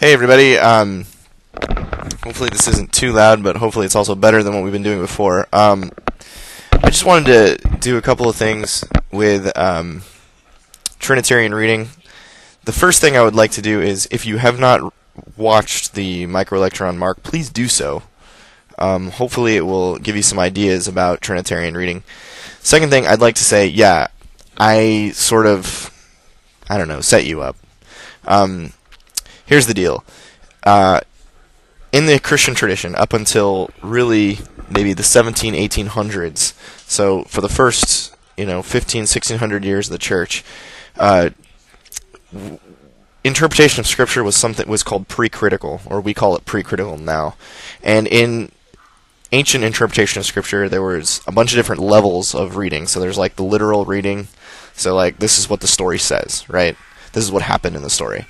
Hey everybody. Um, hopefully this isn't too loud, but hopefully it's also better than what we've been doing before. Um, I just wanted to do a couple of things with um, Trinitarian reading. The first thing I would like to do is, if you have not watched the micro lecture on Mark, please do so. Um, hopefully it will give you some ideas about Trinitarian reading. Second thing I'd like to say, yeah, I sort of, I don't know, set you up. Um, here's the deal. Uh, in the Christian tradition, up until really maybe the 17, 1800s, so for the first, you know, 15, 1600 years of the church, uh, w- interpretation of scripture was something was called pre-critical, or we call it pre-critical now. And in ancient interpretation of scripture, there was a bunch of different levels of reading. So there's like the literal reading. So like this is what the story says, right? This is what happened in the story.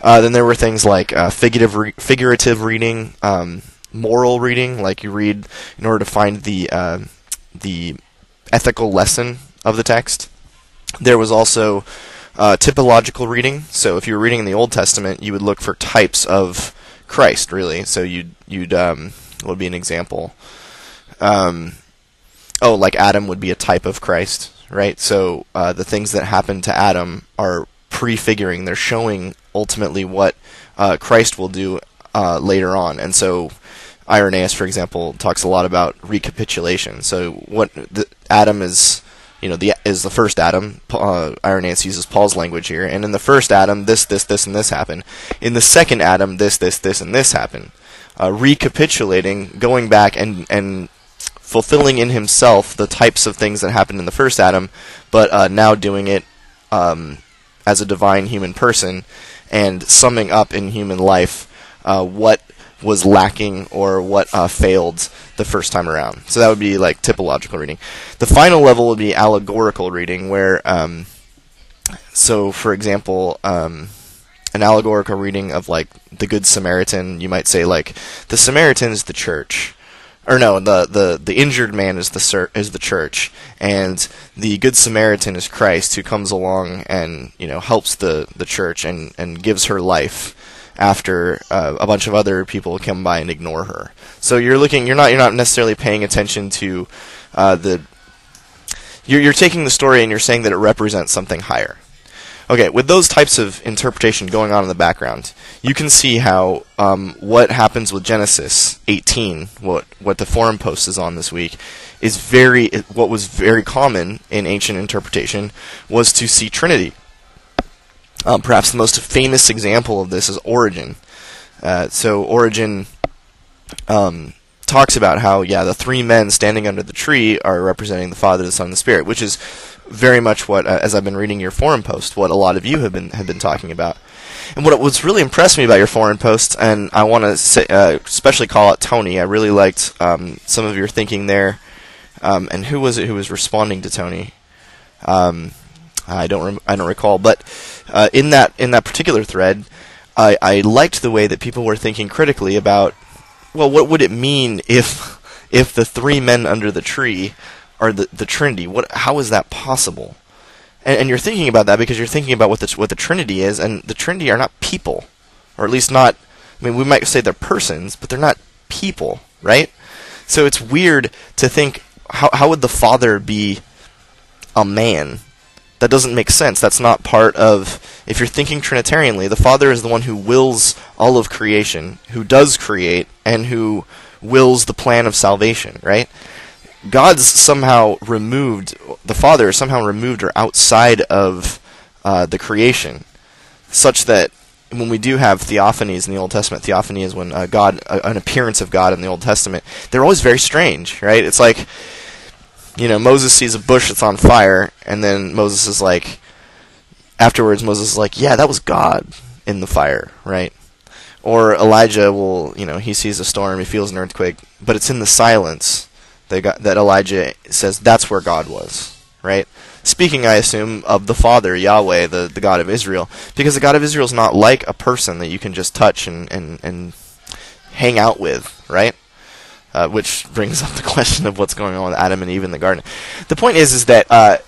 Uh, then there were things like uh, figurative, re- figurative reading, um, moral reading, like you read in order to find the uh, the ethical lesson of the text. There was also uh, typological reading. So if you were reading in the Old Testament, you would look for types of Christ, really. So you'd you'd um, would be an example? Um, oh, like Adam would be a type of Christ, right? So uh, the things that happened to Adam are prefiguring; they're showing ultimately what uh, Christ will do uh, later on. And so Irenaeus, for example, talks a lot about recapitulation. So what the, Adam is, you know, the is the first Adam. Uh, Irenaeus uses Paul's language here, and in the first Adam, this, this, this, and this happened. In the second Adam, this, this, this, and this happened. Uh, recapitulating, going back and and fulfilling in himself the types of things that happened in the first Adam, but uh, now doing it um, as a divine human person and summing up in human life uh, what was lacking or what uh, failed the first time around. So that would be like typological reading. The final level would be allegorical reading, where, um, so for example, um, an allegorical reading of like the Good Samaritan, you might say like the Samaritan is the church, or no, the the the injured man is the is the church, and the good Samaritan is Christ, who comes along and you know helps the the church and and gives her life after uh, a bunch of other people come by and ignore her. So you're looking, you're not you're not necessarily paying attention to uh, the. You're you're taking the story and you're saying that it represents something higher. Okay, with those types of interpretation going on in the background, you can see how um, what happens with Genesis 18, what what the forum post is on this week, is very what was very common in ancient interpretation was to see Trinity. Um, perhaps the most famous example of this is Origen. Uh, so Origen um, talks about how yeah the three men standing under the tree are representing the Father, the Son, and the Spirit, which is very much what, uh, as I've been reading your forum post, what a lot of you have been have been talking about. And what what's really impressed me about your forum post, and I want to uh, especially call out Tony. I really liked um, some of your thinking there. Um, and who was it who was responding to Tony? Um, I don't I don't recall, but uh, in that in that particular thread, I, I liked the way that people were thinking critically about, well, what would it mean if if the three men under the tree are the, the Trinity. What? How is that possible? And, and, you're thinking about that because you're thinking about what the what the Trinity is, and the Trinity are not people, or at least not. I mean, we might say they're persons, but they're not people, right? So it's weird to think how how would the Father be a man? That doesn't make sense. That's not part of. If you're thinking Trinitarianly, the Father is the one who wills all of creation, who does create, and who wills the plan of salvation, right? God's somehow removed, the Father is somehow removed or outside of uh, the creation, such that when we do have theophanies in the Old Testament, theophany is when uh, God, uh, an appearance of God in the Old Testament, they're always very strange, right? It's like, you know, Moses sees a bush that's on fire, and then Moses is like, afterwards, Moses is like, yeah, that was God in the fire, right? Or Elijah will, you know, he sees a storm, he feels an earthquake, but it's in the silence that, that Elijah says that's where God was, right? Speaking, I assume, of the Father, Yahweh, the, the God of Israel. Because the God of Israel is not like a person that you can just touch and, and, and hang out with, right? Uh, which brings up the question of what's going on with Adam and Eve in the garden. The point is, is that uh,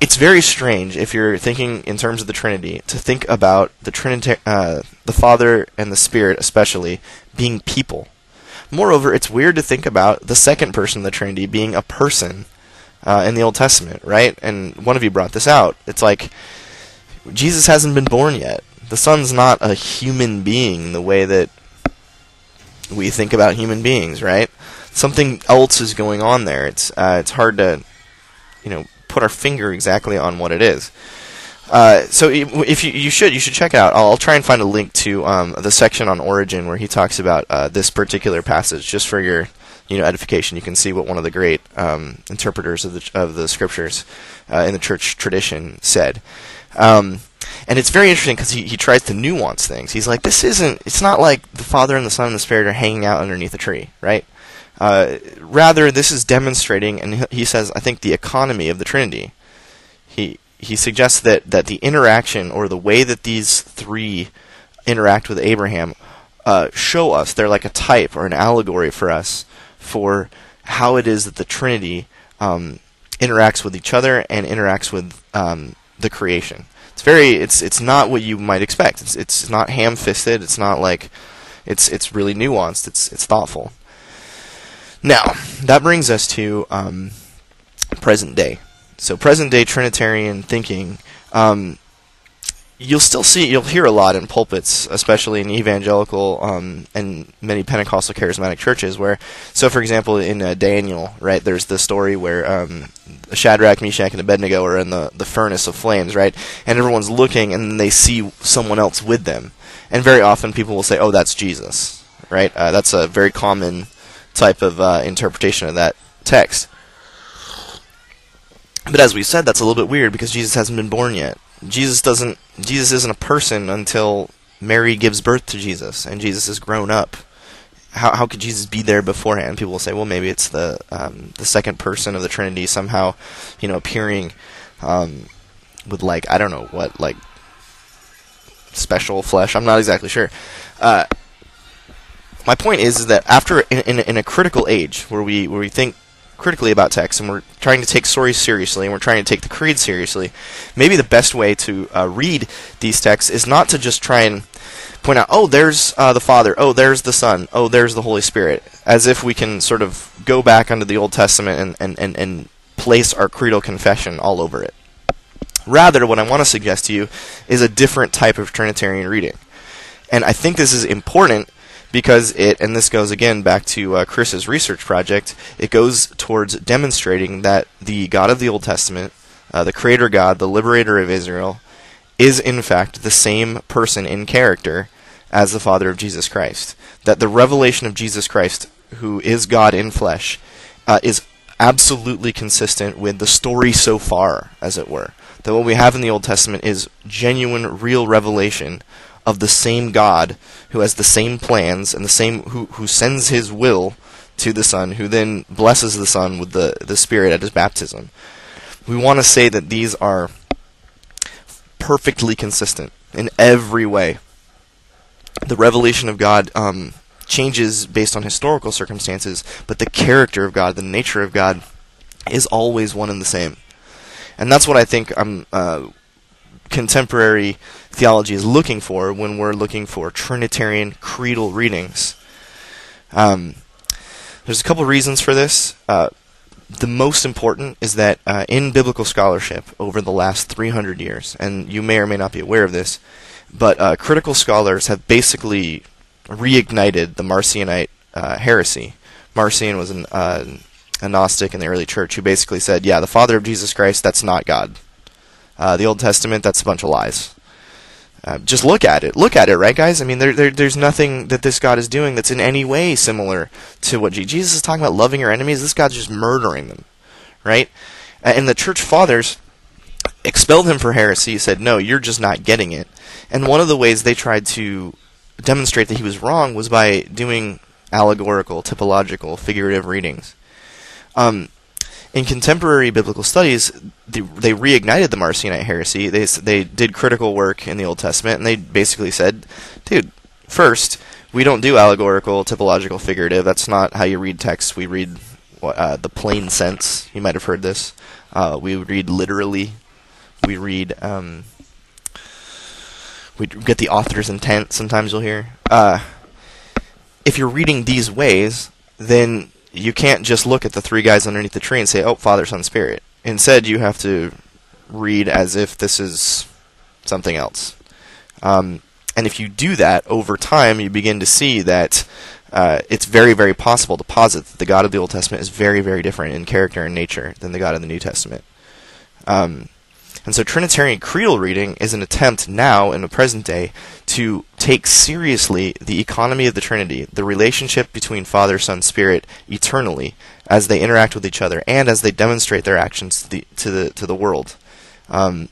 it's very strange if you're thinking in terms of the Trinity to think about the Trinity, uh, the Father and the Spirit, especially being people. Moreover, it's weird to think about the second person of the Trinity being a person uh, in the Old Testament, right? And one of you brought this out. It's like Jesus hasn't been born yet. The Son's not a human being the way that we think about human beings, right? Something else is going on there. It's uh, it's hard to, you know, put our finger exactly on what it is. Uh, so if you you should you should check out. I'll, try and find a link to um, the section on Origen where he talks about uh, this particular passage, just for your you know edification. You can see what one of the great um, interpreters of the of the scriptures uh, in the church tradition said. Um, and it's very interesting because he, he tries to nuance things. He's like, this isn't. It's not like the Father and the Son and the Spirit are hanging out underneath a tree, right? Uh, rather, this is demonstrating, and he says, I think, the economy of the Trinity. He he suggests that, that the interaction or the way that these three interact with Abraham uh, show us they're like a type or an allegory for us for how it is that the Trinity um, interacts with each other and interacts with um, the creation. It's very it's it's not what you might expect. It's it's not ham-fisted. It's not like it's it's really nuanced. It's it's thoughtful. Now, that brings us to um, present day. So, present day Trinitarian thinking. Um, you'll still see, you'll hear a lot in pulpits, especially in evangelical um, and many Pentecostal charismatic churches. Where, so for example, in uh, Daniel, right, there's the story where um, Shadrach, Meshach, and Abednego are in the the furnace of flames, right, and everyone's looking, and they see someone else with them, and very often people will say, "Oh, that's Jesus," right? Uh, that's a very common type of uh, interpretation of that text. But as we said, that's a little bit weird because Jesus hasn't been born yet. Jesus doesn't. Jesus isn't a person until Mary gives birth to Jesus, and Jesus is grown up. How how could Jesus be there beforehand? People will say, well, maybe it's the um, the second person of the Trinity somehow, you know, appearing um, with like I don't know what like special flesh. I'm not exactly sure. Uh, my point is, is that after in, in, in, a critical age where we where we think critically about text and we're trying to take stories seriously and we're trying to take the creed seriously, maybe the best way to uh, read these texts is not to just try and point out, oh, there's uh, the Father, oh, there's the Son, oh, there's the Holy Spirit, as if we can sort of go back under the Old Testament and, and, and, and place our creedal confession all over it. Rather, what I want to suggest to you is a different type of Trinitarian reading. And I think this is important because it, and this goes again back to uh, Chris's research project, it goes towards demonstrating that the God of the Old Testament, uh, the Creator God, the Liberator of Israel, is in fact the same person in character as the Father of Jesus Christ. That the revelation of Jesus Christ, who is God in flesh, uh, is absolutely consistent with the story so far, as it were. That what we have in the Old Testament is genuine, real revelation of the same God who has the same plans and the same who who sends his will to the Son, who then blesses the Son with the, the Spirit at his baptism. We want to say that these are perfectly consistent in every way. The revelation of God um, changes based on historical circumstances, but the character of God, the nature of God, is always one and the same. And that's what I think I'm uh, contemporary theology is looking for when we're looking for Trinitarian creedal readings. Um, there's a couple reasons for this. Uh, the most important is that uh, in biblical scholarship over the last 300 years, and you may or may not be aware of this, but uh, critical scholars have basically reignited the Marcionite uh, heresy. Marcion was an, uh, a Gnostic in the early church who basically said, yeah, the Father of Jesus Christ, that's not God. Uh, the Old Testament, that's a bunch of lies. Uh, just look at it. Look at it, right, guys? I mean, there, there, there's nothing that this God is doing that's in any way similar to what Jesus is talking about loving your enemies. This God's just murdering them, right? And the church fathers expelled him for heresy, said, no, you're just not getting it. And one of the ways they tried to demonstrate that he was wrong was by doing allegorical, typological, figurative readings. Um, in contemporary biblical studies, they, they reignited the Marcionite heresy. They they did critical work in the Old Testament, and they basically said, "Dude, first, we don't do allegorical, typological, figurative. That's not how you read text. We read uh, the plain sense. You might have heard this. Uh, we read literally. we read um, we get the author's intent. Sometimes you'll hear. Uh, if you're reading these ways, then you can't just look at the three guys underneath the tree and say, "Oh, Father, Son, Spirit." Instead, you have to read as if this is something else. Um, and if you do that over time, you begin to see that uh, it's very, very possible to posit that the God of the Old Testament is very, very different in character and nature than the God of the New Testament. Um, and so Trinitarian creedal reading is an attempt now in the present day to take seriously the economy of the Trinity, the relationship between Father, Son, Spirit eternally as they interact with each other and as they demonstrate their actions to the to the, to the world. Um,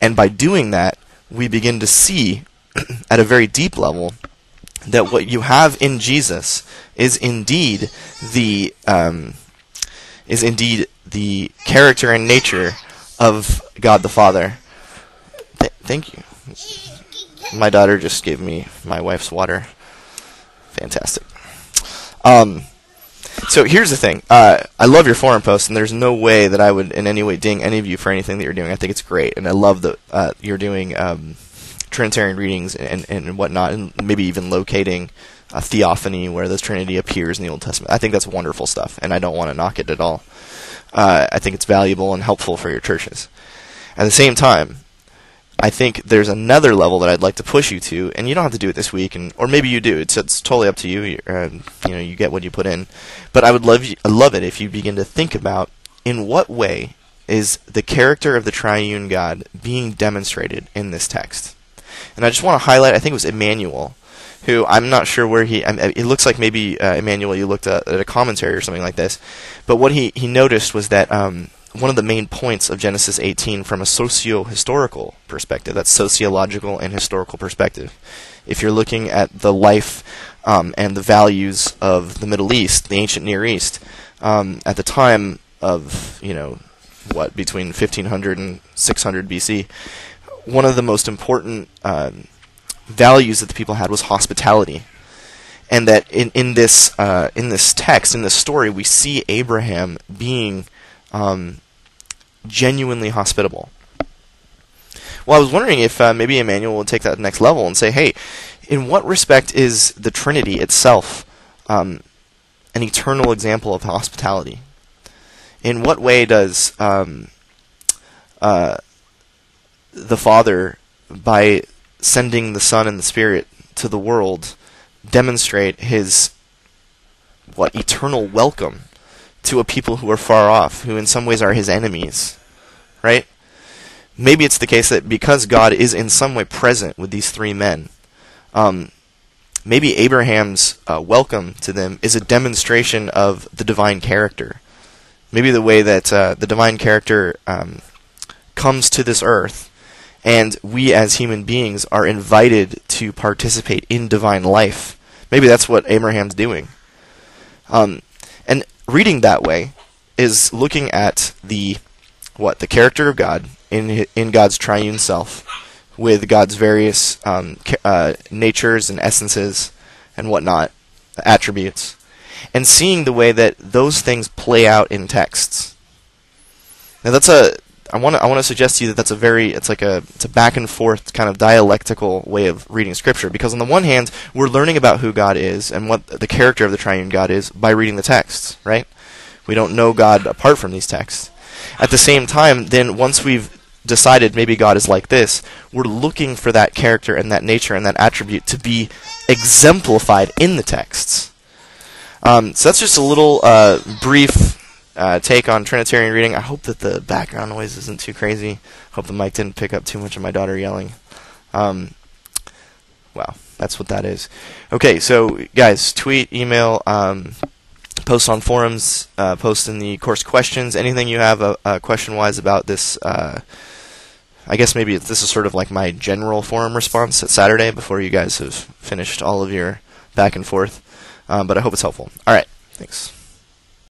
and by doing that, we begin to see at a very deep level that what you have in Jesus is indeed the um, is indeed the character and nature of God the Father. Th- thank you. My daughter just gave me my wife's water. Fantastic. Um, so here's the thing. Uh, I love your forum posts, and there's no way that I would in any way ding any of you for anything that you're doing. I think it's great, and I love that uh, you're doing um, Trinitarian readings and, and whatnot, and maybe even locating a theophany where the Trinity appears in the Old Testament. I think that's wonderful stuff, and I don't want to knock it at all. Uh, I think it's valuable and helpful for your churches. At the same time, I think there's another level that I'd like to push you to, and you don't have to do it this week, and or maybe you do. It's it's totally up to you. Uh, you know, you get what you put in. But I would love you, I love it if you begin to think about in what way is the character of the triune God being demonstrated in this text. And I just want to highlight. I think it was Emmanuel who I'm not sure where he. It looks like maybe uh, Emmanuel. You looked at, at, a commentary or something like this, but what he he noticed was that um, one of the main points of Genesis 18 from a socio-historical perspective. That's sociological and historical perspective. If you're looking at the life um, and the values of the Middle East, the ancient Near East, um, at the time of you know what between 1500 and 600 BC, one of the most important um, values that the people had was hospitality. And that in, in this uh, in this text, in this story, we see Abraham being um, genuinely hospitable. Well, I was wondering if uh, maybe Emmanuel would take that next level and say, hey, in what respect is the Trinity itself um, an eternal example of hospitality? In what way does um, uh, the Father, by sending the Son and the Spirit to the world demonstrate his what eternal welcome to a people who are far off, who in some ways are his enemies. Right? Maybe it's the case that because God is in some way present with these three men, um, maybe Abraham's uh, welcome to them is a demonstration of the divine character. Maybe the way that uh, the divine character um, comes to this earth and we as human beings are invited to participate in divine life. Maybe that's what Abraham's doing. Um, and reading that way is looking at the what the character of God in in God's triune self, with God's various um, uh, natures and essences and whatnot, attributes, and seeing the way that those things play out in texts. Now that's a I want to I want to suggest to you that that's a very it's like a it's a back and forth kind of dialectical way of reading scripture because on the one hand we're learning about who God is and what the character of the triune God is by reading the texts, right? We don't know God apart from these texts. At the same time, then once we've decided maybe God is like this, we're looking for that character and that nature and that attribute to be exemplified in the texts. Um, so that's just a little uh, brief uh, take on Trinitarian reading. I hope that the background noise isn't too crazy. Hope the mic didn't pick up too much of my daughter yelling. Um, wow, that's what that is. Okay, so guys, tweet, email, um, post on forums, uh, post in the course questions. Anything you have uh, uh question-wise about this? Uh, I guess maybe this is sort of like my general forum response at Saturday before you guys have finished all of your back and forth. Um, but I hope it's helpful. All right, thanks.